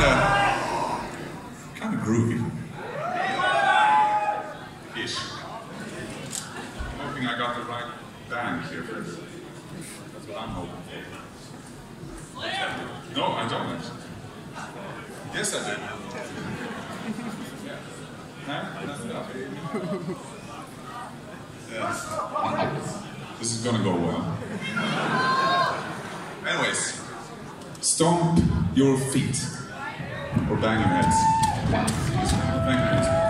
kind of, kind of groovy. Ish. I'm hoping I got the right band here first. That's what I'm hoping for. No, I don't. Yes, I do. Yeah. This is gonna go well. Anyways, stomp your feet or bang your heads. You.